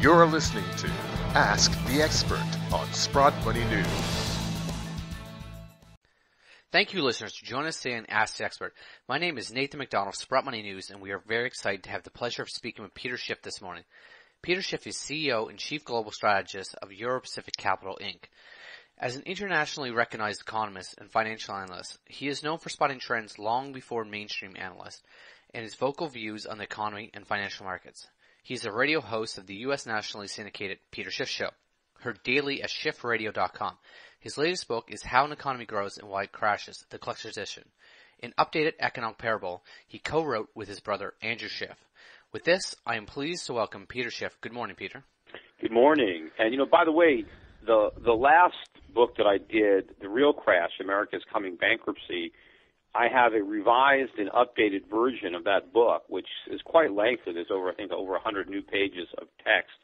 You're listening to Ask the Expert on Sprott Money News. Thank you, listeners, for joining us today on Ask the Expert. My name is Nathan McDonald, Sprott Money News, and we are very excited to have the pleasure of speaking with Peter Schiff this morning. Peter Schiff is CEO and Chief Global Strategist of Euro Pacific Capital Inc. As an internationally recognized economist and financial analyst, he is known for spotting trends long before mainstream analysts and his vocal views on the economy and financial markets. He's a radio host of the U.S. nationally syndicated Peter Schiff Show, heard daily at schiffradio.com. His latest book is How an Economy Grows and Why It Crashes, the collector's edition. An updated economic parable he co-wrote with his brother Andrew Schiff. With this, I am pleased to welcome Peter Schiff. Good morning, Peter. Good morning. And you know, by the way, the the last book that I did, The Real Crash, America's Coming Bankruptcy, I have a revised and updated version of that book, which is quite lengthy. There's over, I think, over 100 new pages of text,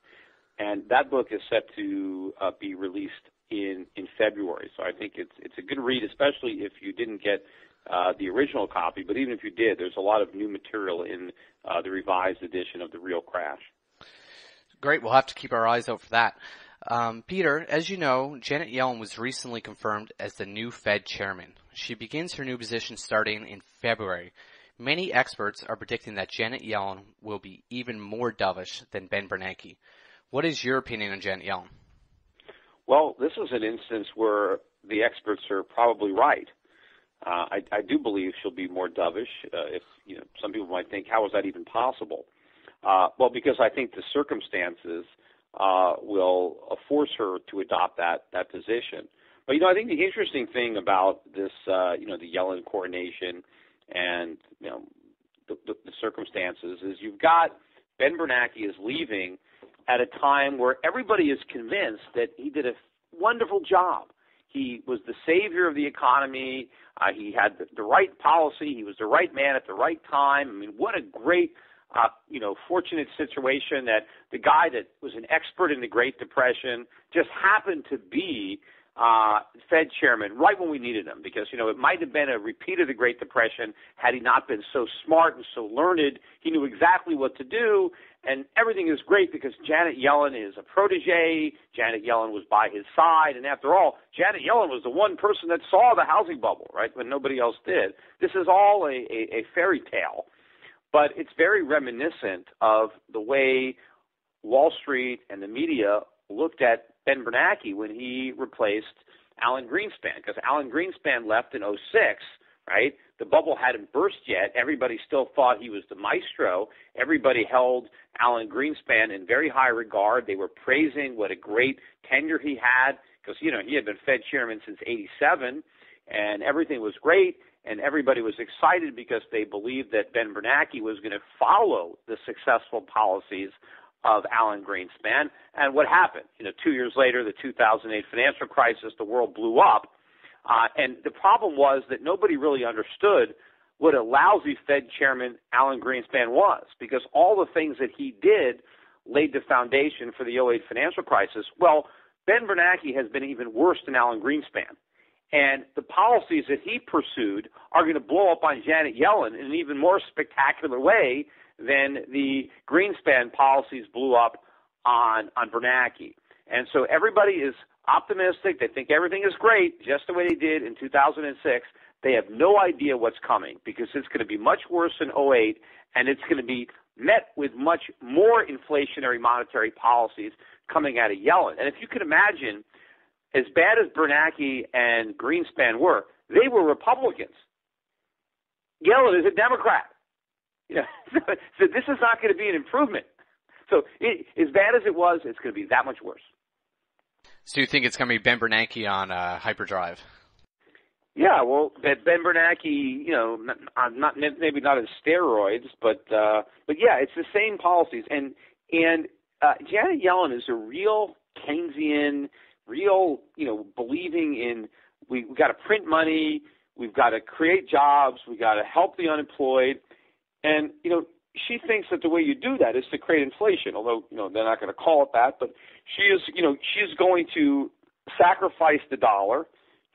and that book is set to uh, be released in in February. So I think it's it's a good read, especially if you didn't get uh, the original copy. But even if you did, there's a lot of new material in uh, the revised edition of the Real Crash. Great. We'll have to keep our eyes out for that. Um, Peter, as you know, Janet Yellen was recently confirmed as the new Fed chairman. She begins her new position starting in February. Many experts are predicting that Janet Yellen will be even more dovish than Ben Bernanke. What is your opinion on Janet Yellen? Well, this is an instance where the experts are probably right. Uh, I, I do believe she'll be more dovish. Uh, if you know, some people might think, how is that even possible? Uh, well, because I think the circumstances uh, will force her to adopt that that position. But you know, I think the interesting thing about this, uh, you know, the Yellen coronation and you know the, the, the circumstances is you've got Ben Bernanke is leaving at a time where everybody is convinced that he did a wonderful job. He was the savior of the economy. Uh, he had the, the right policy. He was the right man at the right time. I mean, what a great, uh, you know, fortunate situation that the guy that was an expert in the Great Depression just happened to be uh, Fed chairman right when we needed him because, you know, it might have been a repeat of the Great Depression had he not been so smart and so learned. He knew exactly what to do, and everything is great because Janet Yellen is a protege. Janet Yellen was by his side, and after all, Janet Yellen was the one person that saw the housing bubble, right, when nobody else did. This is all a, a, a fairy tale, but it's very reminiscent of the way Wall Street and the media looked at Ben Bernanke when he replaced Alan Greenspan because Alan Greenspan left in 06, right? The bubble hadn't burst yet. Everybody still thought he was the maestro. Everybody held Alan Greenspan in very high regard. They were praising what a great tenure he had because, you know, he had been Fed chairman since 87 and everything was great and everybody was excited because they believed that Ben Bernanke was going to follow the successful policies of Alan Greenspan. And what happened? You know, two years later, the 2008 financial crisis, the world blew up. Uh, and the problem was that nobody really understood what a lousy Fed chairman Alan Greenspan was, because all the things that he did laid the foundation for the 08 financial crisis. Well, Ben Bernanke has been even worse than Alan Greenspan. And the policies that he pursued are going to blow up on Janet Yellen in an even more spectacular way then the Greenspan policies blew up on on Bernanke. And so everybody is optimistic. They think everything is great, just the way they did in 2006. They have no idea what's coming because it's going to be much worse than 08, and it's going to be met with much more inflationary monetary policies coming out of Yellen. And if you can imagine, as bad as Bernanke and Greenspan were, they were Republicans. Yellen is a Democrat. You know, so this is not going to be an improvement. So it, as bad as it was, it's going to be that much worse. So you think it's going to be Ben Bernanke on uh, hyperdrive? Yeah, well, Ben Bernanke, you know, not, not maybe not as steroids, but uh, but yeah, it's the same policies, and and uh, Janet Yellen is a real Keynesian, real you know, believing in we we got to print money, we've got to create jobs, we got to help the unemployed, and, you know, she thinks that the way you do that is to create inflation, although, you know, they're not going to call it that, but she is, you know, she's going to sacrifice the dollar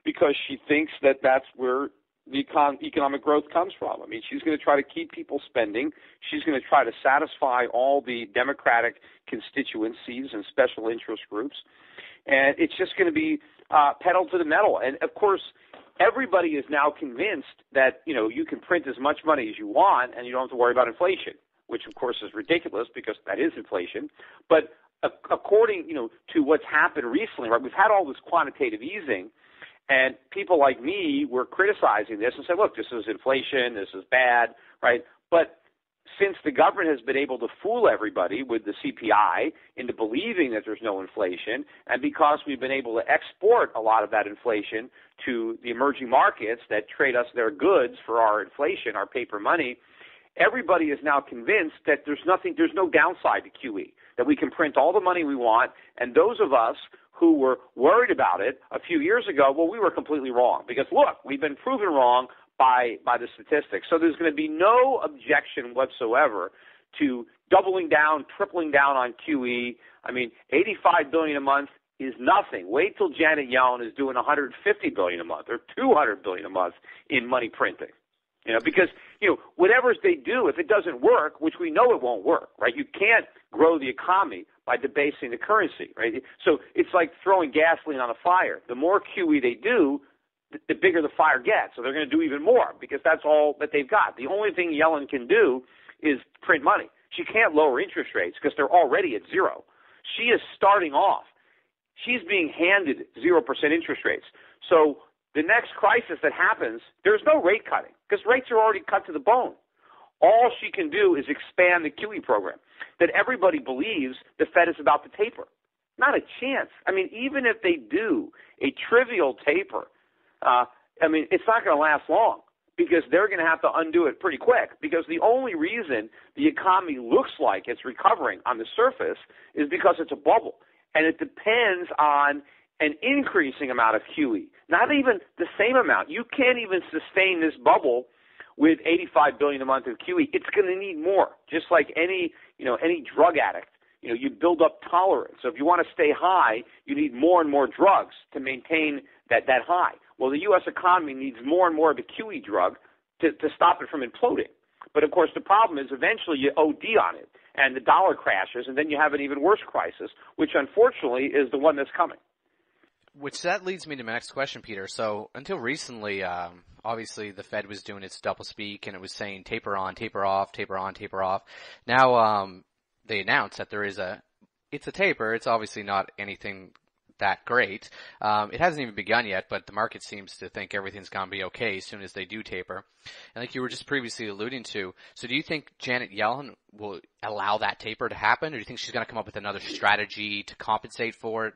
because she thinks that that's where the econ- economic growth comes from. I mean, she's going to try to keep people spending. She's going to try to satisfy all the Democratic constituencies and special interest groups, and it's just going to be uh, pedal to the metal. And of course, everybody is now convinced that you know you can print as much money as you want, and you don't have to worry about inflation, which of course is ridiculous because that is inflation. But according you know to what's happened recently, right? We've had all this quantitative easing and people like me were criticizing this and said, look, this is inflation, this is bad, right? But since the government has been able to fool everybody with the CPI into believing that there's no inflation, and because we've been able to export a lot of that inflation to the emerging markets that trade us their goods for our inflation, our paper money, everybody is now convinced that there's nothing, there's no downside to QE, that we can print all the money we want, and those of us who were worried about it a few years ago, well, we were completely wrong. Because look, we've been proven wrong by by the statistics. So there's going to be no objection whatsoever to doubling down, tripling down on QE. I mean, 85 billion a month is nothing. Wait till Janet Yellen is doing 150 billion a month or 200 billion a month in money printing. You know, because you know whatever they do, if it doesn't work, which we know it won't work, right? You can't grow the economy by debasing the currency, right? So it's like throwing gasoline on a fire. The more QE they do, the, bigger the fire gets. So they're going to do even more because that's all that they've got. The only thing Yellen can do is print money. She can't lower interest rates because they're already at zero. She is starting off. She's being handed 0% interest rates. So the next crisis that happens, there's no rate cutting because rates are already cut to the bone. All she can do is expand the QE program that everybody believes the Fed is about to taper. Not a chance. I mean, even if they do a trivial taper, uh, I mean, it's not going to last long because they're going to have to undo it pretty quick. Because the only reason the economy looks like it's recovering on the surface is because it's a bubble. And it depends on an increasing amount of QE, not even the same amount. You can't even sustain this bubble with 85 billion a month of QE. It's going to need more, just like any you know any drug addict. You know, you build up tolerance. So if you want to stay high, you need more and more drugs to maintain that that high. Well, the U.S. economy needs more and more of a QE drug to, to stop it from imploding. But of course, the problem is eventually you OD on it, and the dollar crashes, and then you have an even worse crisis, which unfortunately is the one that's coming. Which that leads me to my next question, Peter. So until recently, um, obviously the Fed was doing its double speak and it was saying taper on, taper off, taper on, taper off. Now, um, they announced that there is a, it's a taper. It's obviously not anything that great. Um, it hasn't even begun yet, but the market seems to think everything's going to be okay as soon as they do taper. And like you were just previously alluding to, so do you think Janet Yellen will allow that taper to happen, or do you think she's going to come up with another strategy to compensate for it?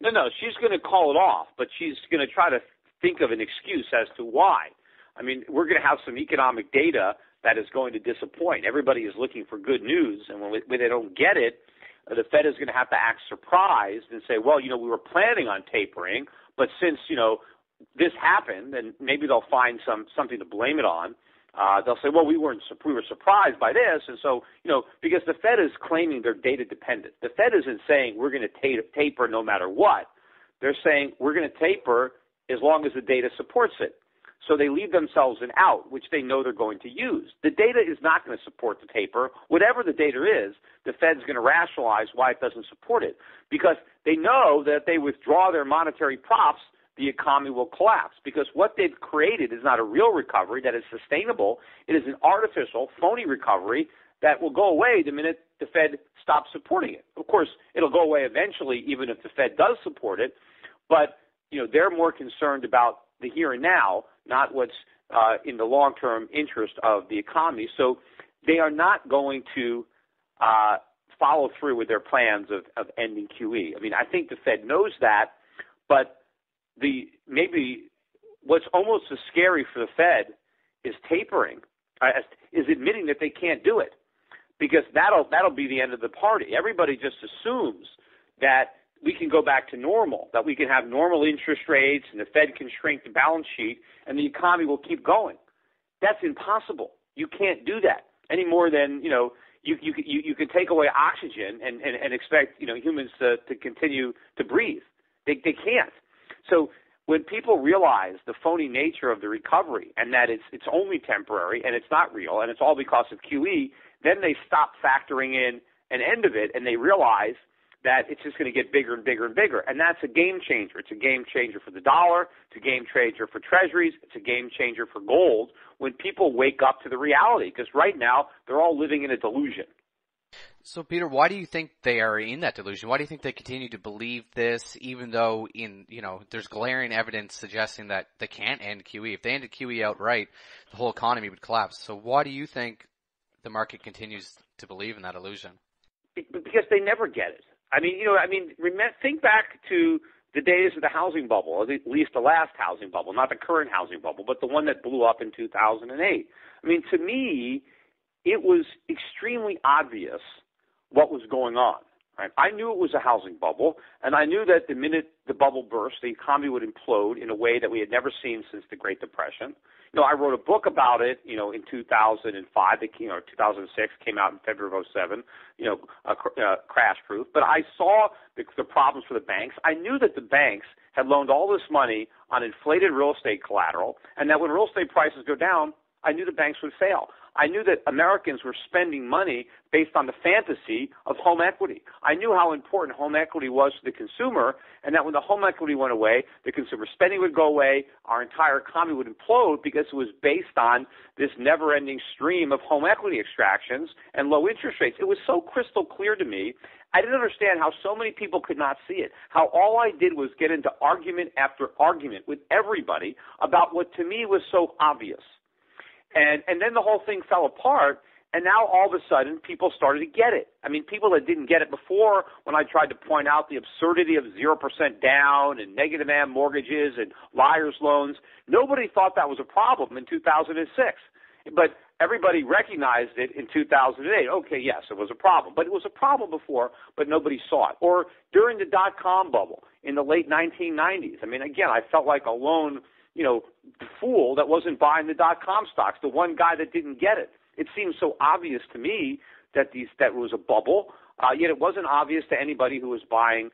No, no, she's going to call it off, but she's going to try to think of an excuse as to why. I mean, we're going to have some economic data that is going to disappoint. Everybody is looking for good news, and when, when they don't get it, the Fed is going to have to act surprised and say, well, you know, we were planning on tapering, but since, you know, this happened, and maybe they'll find some something to blame it on. Uh, they'll say, well, we weren't we were surprised by this, and so you know because the Fed is claiming they're data dependent. The Fed isn't saying we're going to taper no matter what. They're saying we're going to taper as long as the data supports it. So they leave themselves an out, which they know they're going to use. The data is not going to support the taper. Whatever the data is, the Fed's going to rationalize why it doesn't support it because they know that if they withdraw their monetary props, the economy will collapse because what they've created is not a real recovery that is sustainable. It is an artificial, phony recovery that will go away the minute the Fed stops supporting it. Of course, it'll go away eventually, even if the Fed does support it. But you know, they're more concerned about the here and now, not what's uh, in the long-term interest of the economy. So they are not going to uh, follow through with their plans of, of ending QE. I mean, I think the Fed knows that, but the maybe what's almost as scary for the Fed is tapering, uh, is admitting that they can't do it, because that'll that'll be the end of the party. Everybody just assumes that we can go back to normal, that we can have normal interest rates and the Fed can shrink the balance sheet and the economy will keep going. That's impossible. You can't do that any more than, you know, you, you, you, you can take away oxygen and, and, and expect, you know, humans to, to continue to breathe. They, they can't. So when people realize the phony nature of the recovery and that it's it's only temporary and it's not real and it's all because of QE, then they stop factoring in an end of it and they realize that it's just going to get bigger and bigger and bigger. And that's a game changer. It's a game changer for the dollar. It's a game changer for treasuries. It's a game changer for gold when people wake up to the reality. Because right now, they're all living in a delusion. So Peter, why do you think they are in that delusion? Why do you think they continue to believe this, even though in, you know, there's glaring evidence suggesting that they can't end QE. If they ended QE outright, the whole economy would collapse. So why do you think the market continues to believe in that illusion? Because they never get it. I mean, you know, I mean, think back to the days of the housing bubble, at least the last housing bubble, not the current housing bubble, but the one that blew up in 2008. I mean, to me, it was extremely obvious what was going on. Right? I knew it was a housing bubble, and I knew that the minute the bubble burst, the economy would implode in a way that we had never seen since the Great Depression. You know, I wrote a book about it, you know, in 2005, that, you know, 2006 came out in February of 07, you know, uh, uh, crash proof. But I saw the, the problems for the banks. I knew that the banks had loaned all this money on inflated real estate collateral, and that when real estate prices go down, I knew the banks would fail. I knew that Americans were spending money based on the fantasy of home equity. I knew how important home equity was to the consumer, and that when the home equity went away, the consumer spending would go away, our entire economy would implode because it was based on this never ending stream of home equity extractions and low interest rates. It was so crystal clear to me. I didn't understand how so many people could not see it. How all I did was get into argument after argument with everybody about what to me was so obvious. And and then the whole thing fell apart. And now all of a sudden, people started to get it. I mean, people that didn't get it before, when I tried to point out the absurdity of 0% down and negative AM mortgages and liar's loans, nobody thought that was a problem in 2006. But everybody recognized it in 2008. Okay, yes, it was a problem. But it was a problem before, but nobody saw it. Or during the dot com bubble in the late 1990s. I mean, again, I felt like a lone you know, the fool that wasn't buying the dot com stocks, the one guy that didn't get it. It seems so obvious to me that these that was a bubble, uh, yet it wasn't obvious to anybody who was buying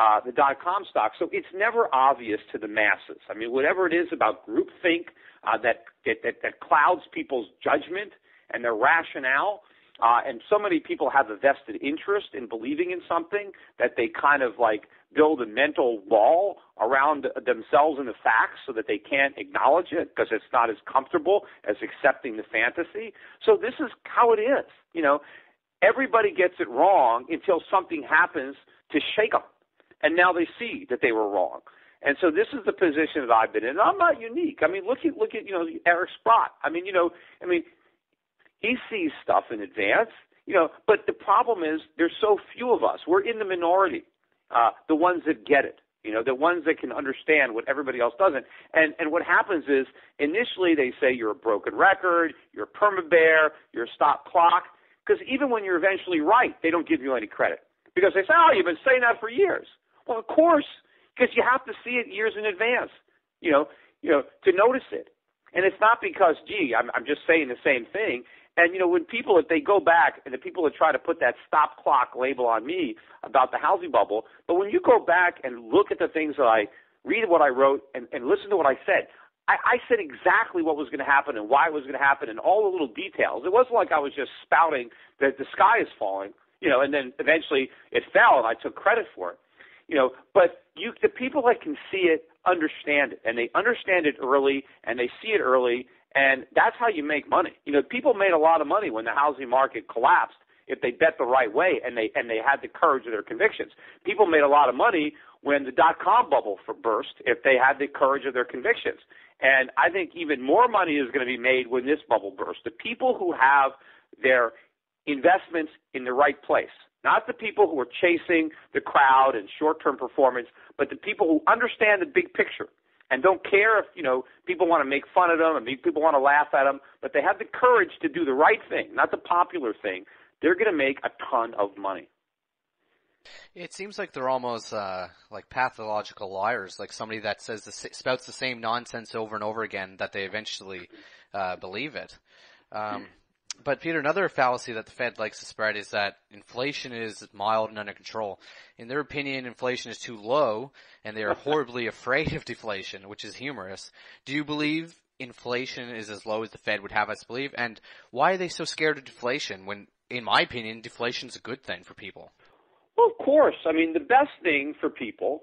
uh, the dot com stocks. So it's never obvious to the masses. I mean, whatever it is about groupthink uh, that that that clouds people's judgment and their rationale. Uh, and so many people have a vested interest in believing in something that they kind of like build a mental wall around themselves and the facts so that they can't acknowledge it because it's not as comfortable as accepting the fantasy. So this is how it is. You know, everybody gets it wrong until something happens to shake them. And now they see that they were wrong. And so this is the position that I've been in. And I'm not unique. I mean, look at look at you know Eric Sprott. I mean, you know, I mean, he sees stuff in advance. You know, but the problem is there's so few of us. We're in the minority uh, the ones that get it. You know, the ones that can understand what everybody else doesn't. And and what happens is initially they say you're a broken record, you're a perma bear, you're a stop clock. Because even when you're eventually right, they don't give you any credit because they say, "Oh, you've been saying that for years." Well, of course, because you have to see it years in advance. You know, you know to notice it. And it's not because, gee, I'm, I'm just saying the same thing. And you know, when people, if they go back, and the people that try to put that stop clock label on me about the housing bubble, but when you go back and look at the things that I read, what I wrote, and, and listen to what I said, I, I said exactly what was going to happen and why it was going to happen and all the little details. It wasn't like I was just spouting that the sky is falling, you know, and then eventually it fell and I took credit for it, you know. But you, the people that can see it understand it, and they understand it early and they see it early and that's how you make money. You know, people made a lot of money when the housing market collapsed if they bet the right way and they and they had the courage of their convictions. People made a lot of money when the dot com bubble burst if they had the courage of their convictions. And I think even more money is going to be made when this bubble bursts. The people who have their investments in the right place, not the people who are chasing the crowd and short-term performance, but the people who understand the big picture and don't care if you know people want to make fun of them and people want to laugh at them, but they have the courage to do the right thing, not the popular thing. They're going to make a ton of money. It seems like they're almost uh, like pathological liars, like somebody that says the, spouts the same nonsense over and over again that they eventually uh, believe it. Um, But Peter, another fallacy that the Fed likes to spread is that inflation is mild and under control. In their opinion, inflation is too low and they are horribly afraid of deflation, which is humorous. Do you believe inflation is as low as the Fed would have us believe? And why are they so scared of deflation when, in my opinion, deflation is a good thing for people? Well, of course. I mean, the best thing for people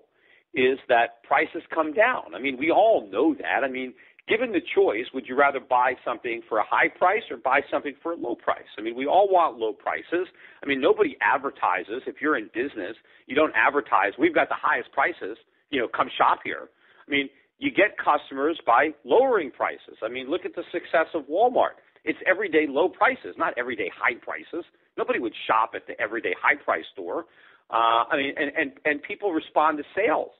is that prices come down. I mean, we all know that. I mean, given the choice, would you rather buy something for a high price or buy something for a low price? I mean, we all want low prices. I mean, nobody advertises. If you're in business, you don't advertise. We've got the highest prices. You know, come shop here. I mean, you get customers by lowering prices. I mean, look at the success of Walmart. It's everyday low prices, not everyday high prices. Nobody would shop at the everyday high price store. Uh, I mean, and, and, and people respond to sales.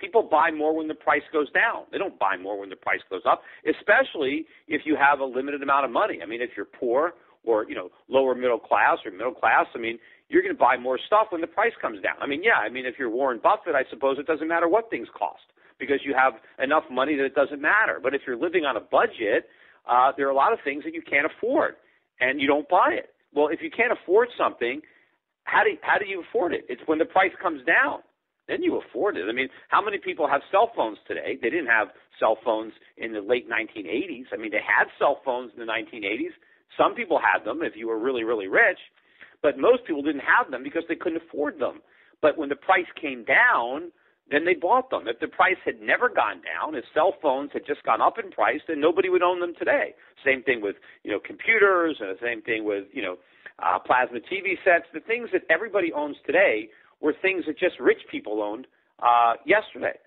People buy more when the price goes down. They don't buy more when the price goes up, especially if you have a limited amount of money. I mean, if you're poor or, you know, lower middle class or middle class, I mean, you're going to buy more stuff when the price comes down. I mean, yeah, I mean, if you're Warren Buffett, I suppose it doesn't matter what things cost because you have enough money that it doesn't matter. But if you're living on a budget, uh, there are a lot of things that you can't afford and you don't buy it. Well, if you can't afford something, how do how do you afford it? It's when the price comes down then you afford it. I mean, how many people have cell phones today? They didn't have cell phones in the late 1980s. I mean, they had cell phones in the 1980s. Some people had them if you were really, really rich, but most people didn't have them because they couldn't afford them. But when the price came down, then they bought them. If the price had never gone down, if cell phones had just gone up in price, then nobody would own them today. Same thing with you know computers, and the same thing with you know uh, plasma TV sets. The things that everybody owns today were things that just rich people owned uh, yesterday.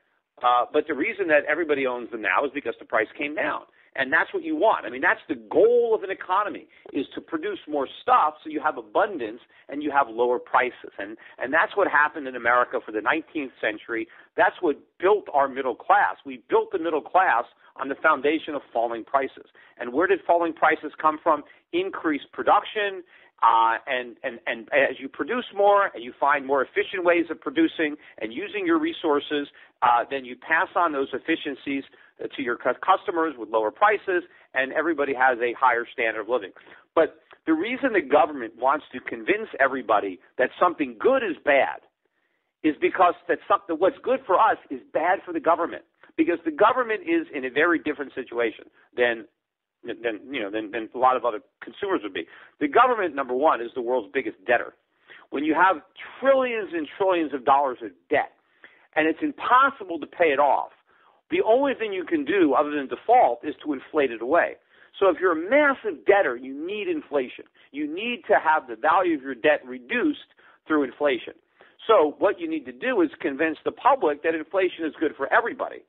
Uh, but the reason that everybody owns them now is because the price came down. And that's what you want. I mean, that's the goal of an economy is to produce more stuff so you have abundance and you have lower prices. And, and that's what happened in America for the 19th century. That's what built our middle class. We built the middle class on the foundation of falling prices. And where did falling prices come from? Increased production uh, and, and, and as you produce more and you find more efficient ways of producing and using your resources, uh, then you pass on those efficiencies to your customers with lower prices, and everybody has a higher standard of living. But the reason the government wants to convince everybody that something good is bad is because that what's good for us is bad for the government because the government is in a very different situation than than you know than, than a lot of other consumers would be. The government, number one, is the world's biggest debtor. When you have trillions and trillions of dollars of debt, and it's impossible to pay it off, the only thing you can do other than default is to inflate it away. So if you're a massive debtor, you need inflation. You need to have the value of your debt reduced through inflation. So what you need to do is convince the public that inflation is good for everybody,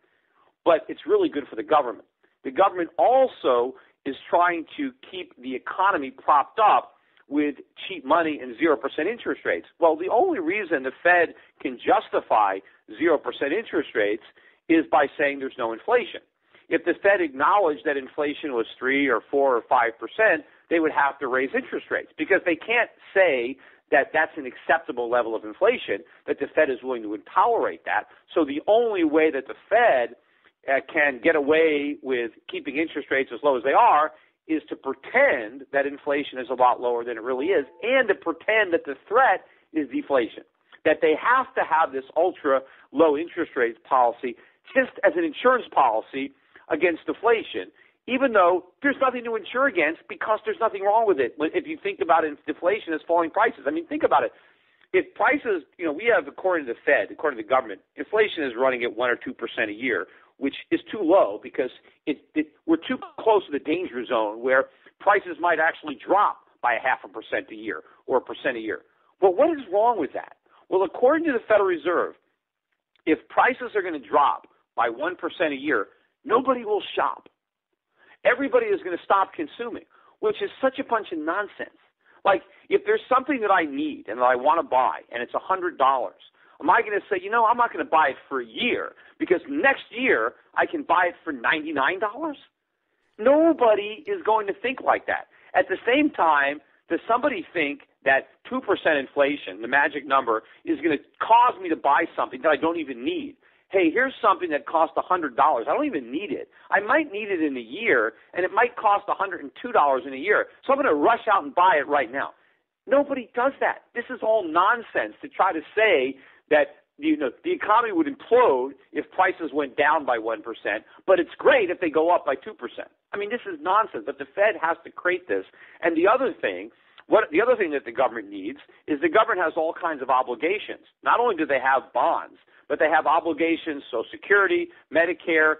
but it's really good for the government. The government also is trying to keep the economy propped up with cheap money and 0% interest rates. Well, the only reason the Fed can justify 0% interest rates is by saying there's no inflation. If the Fed acknowledged that inflation was 3 or 4 or 5%, they would have to raise interest rates because they can't say that that's an acceptable level of inflation, that the Fed is willing to tolerate that. So the only way that the Fed uh, can get away with keeping interest rates as low as they are is to pretend that inflation is a lot lower than it really is and to pretend that the threat is deflation. That they have to have this ultra low interest rates policy just as an insurance policy against deflation, even though there's nothing to insure against because there's nothing wrong with it. If you think about it, deflation as falling prices. I mean, think about it. If prices, you know, we have, according to the Fed, according to the government, inflation is running at 1 or 2% a year which is too low because it, it, we're too close to the danger zone where prices might actually drop by a half a percent a year or a percent a year. But what is wrong with that? Well, according to the Federal Reserve, if prices are going to drop by 1% a year, nobody will shop. Everybody is going to stop consuming, which is such a bunch of nonsense. Like, if there's something that I need and that I want to buy and it's a $100, Am I going to say, you know, I'm not going to buy it for a year because next year I can buy it for $99? Nobody is going to think like that. At the same time, does somebody think that 2% inflation, the magic number, is going to cause me to buy something that I don't even need? hey, here's something that costs $100. I don't even need it. I might need it in a year, and it might cost $102 in a year. So I'm going to rush out and buy it right now. Nobody does that. This is all nonsense to try to say that you know the economy would implode if prices went down by 1%, but it's great if they go up by 2%. I mean, this is nonsense, but the Fed has to create this. And the other thing what the other thing that the government needs is the government has all kinds of obligations. Not only do they have bonds, but they have obligations, Social Security, Medicare.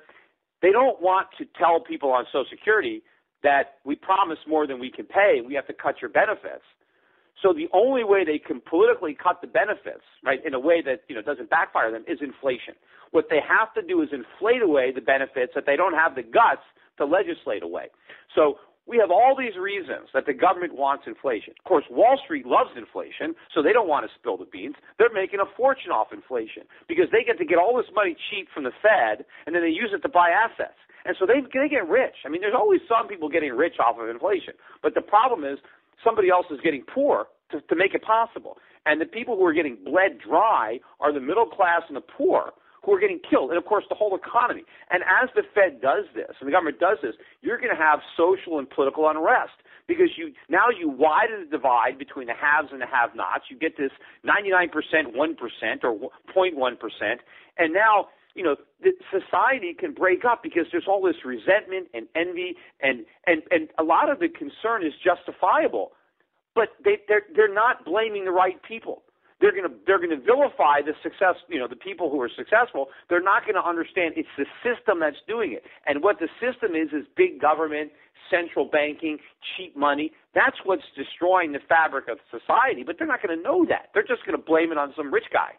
They don't want to tell people on Social Security that we promise more than we can pay, we have to cut your benefits. So the only way they can politically cut the benefits, right, in a way that you know doesn't backfire them, is inflation. What they have to do is inflate away the benefits that they don't have the guts to legislate away. So we have all these reasons that the government wants inflation. Of course, Wall Street loves inflation, so they don't want to spill the beans. They're making a fortune off inflation because they get to get all this money cheap from the Fed, and then they use it to buy assets. And so they, they get rich. I mean, there's always some people getting rich off of inflation. But the problem is somebody else is getting poor to, to make it possible. And the people who are getting bled dry are the middle class and the poor who are getting killed, and of course the whole economy. And as the Fed does this, and the government does this, you're going to have social and political unrest because you now you widen the divide between the haves and the have-nots. You get this 99%, 1% or 0.1 percent, and now you know the society can break up because there's all this resentment and envy, and and and a lot of the concern is justifiable, but they they're they're not blaming the right people. They're going to they're going to vilify the success you know the people who are successful. They're not going to understand it's the system that's doing it. And what the system is is big government central banking cheap money. That's what's destroying the fabric of society. But they're not going to know that. They're just going to blame it on some rich guy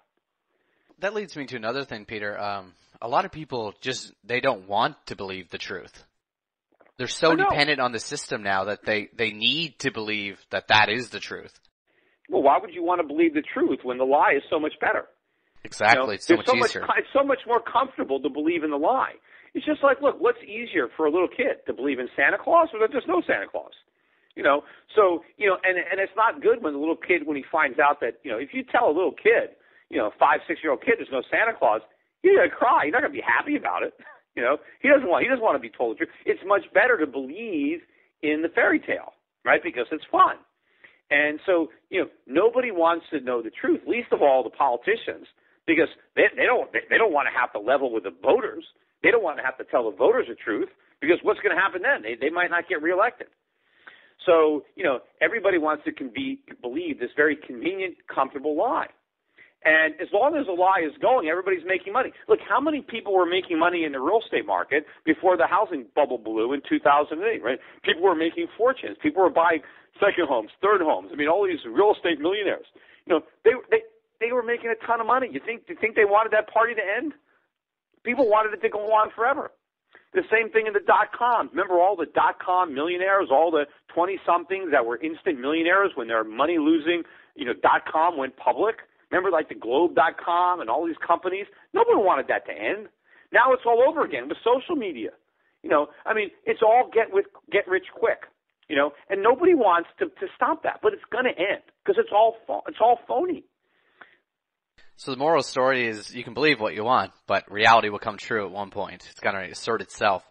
that leads me to another thing peter um, a lot of people just they don't want to believe the truth they're so dependent on the system now that they they need to believe that that is the truth well, why would you want to believe the truth when the lie is so much better? Exactly. You know, it's so much so easier. Much, it's so much more comfortable to believe in the lie. It's just like, look, what's easier for a little kid to believe in Santa Claus or that there's no Santa Claus? You know, so you know, and and it's not good when the little kid when he finds out that you know, if you tell a little kid, you know, five six year old kid, there's no Santa Claus, he's gonna cry. He's not gonna be happy about it. You know, he doesn't want he doesn't want to be told the truth. It's much better to believe in the fairy tale, right? Because it's fun. And so, you know, nobody wants to know the truth, least of all the politicians, because they, they don't they, they don't want to have to level with the voters. They don't want to have to tell the voters the truth because what's going to happen then? They they might not get reelected. So, you know, everybody wants to conve- believe this very convenient, comfortable lie. And as long as the lie is going, everybody's making money. Look, how many people were making money in the real estate market before the housing bubble blew in 2008, right? People were making fortunes. People were buying second homes, third homes. I mean, all these real estate millionaires. You know, they they they were making a ton of money. You think you think they wanted that party to end? People wanted it to go on forever. The same thing in the dot com. Remember all the dot com millionaires, all the twenty somethings that were instant millionaires when their money losing, you know, dot com went public. Remember like the Globe dot com and all these companies? No one wanted that to end. Now it's all over again with social media. You know, I mean, it's all get with get rich quick you know, and nobody wants to to stop that, but it's going to end because it's all it's all phony. So the moral story is you can believe what you want, but reality will come true at one point. It's going to assert itself.